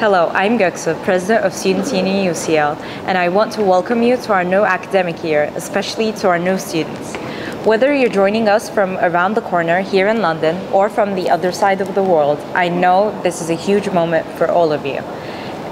Hello, I'm Göksu, President of Students Union UCL, and I want to welcome you to our new academic year, especially to our new students. Whether you're joining us from around the corner here in London or from the other side of the world, I know this is a huge moment for all of you.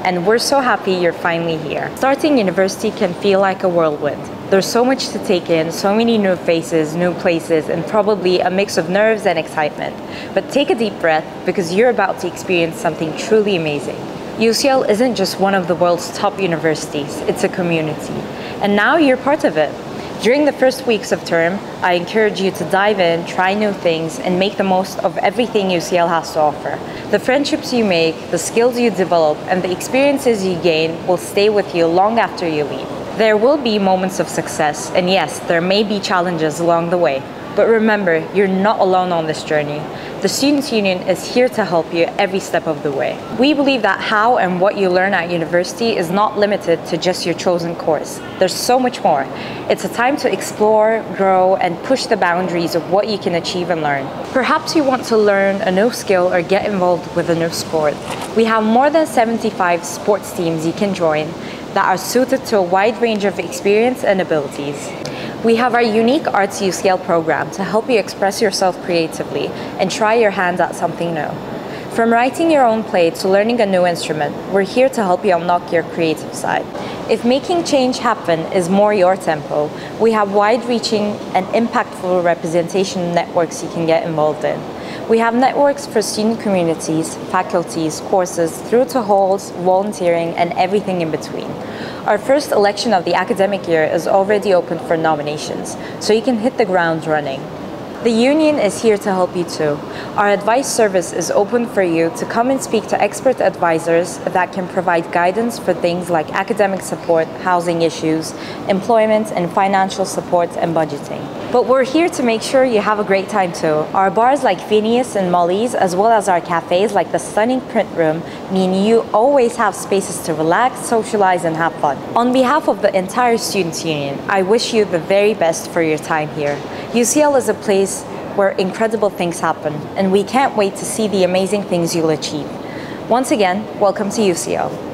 And we're so happy you're finally here. Starting university can feel like a whirlwind. There's so much to take in, so many new faces, new places, and probably a mix of nerves and excitement. But take a deep breath because you're about to experience something truly amazing. UCL isn't just one of the world's top universities, it's a community. And now you're part of it. During the first weeks of term, I encourage you to dive in, try new things, and make the most of everything UCL has to offer. The friendships you make, the skills you develop, and the experiences you gain will stay with you long after you leave. There will be moments of success, and yes, there may be challenges along the way. But remember, you're not alone on this journey. The Students' Union is here to help you every step of the way. We believe that how and what you learn at university is not limited to just your chosen course. There's so much more. It's a time to explore, grow, and push the boundaries of what you can achieve and learn. Perhaps you want to learn a new skill or get involved with a new sport. We have more than 75 sports teams you can join that are suited to a wide range of experience and abilities. We have our unique Arts UCL program to help you express yourself creatively and try your hand at something new. From writing your own play to learning a new instrument, we're here to help you unlock your creative side. If making change happen is more your tempo, we have wide-reaching and impactful representation networks you can get involved in. We have networks for student communities, faculties, courses, through to halls, volunteering, and everything in between. Our first election of the academic year is already open for nominations, so you can hit the ground running. The union is here to help you too. Our advice service is open for you to come and speak to expert advisors that can provide guidance for things like academic support, housing issues, employment and financial support and budgeting. But we're here to make sure you have a great time too. Our bars like Phineas and Mully's, as well as our cafes like the stunning print room, mean you always have spaces to relax, socialize, and have fun. On behalf of the entire Students' Union, I wish you the very best for your time here. UCL is a place where incredible things happen, and we can't wait to see the amazing things you'll achieve. Once again, welcome to UCL.